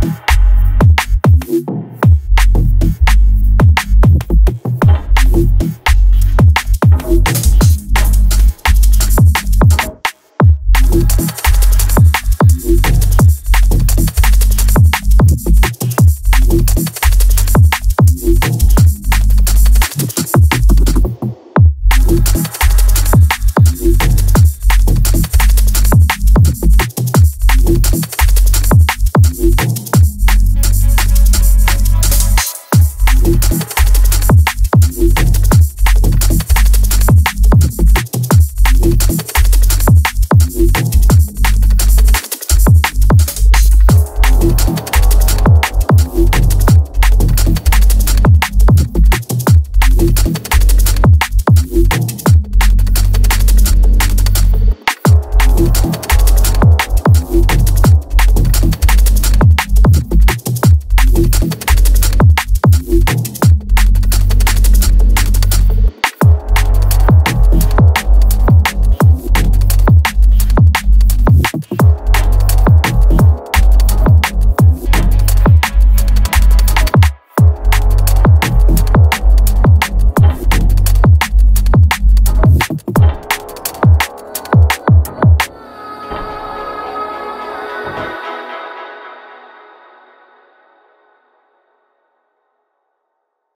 Bye.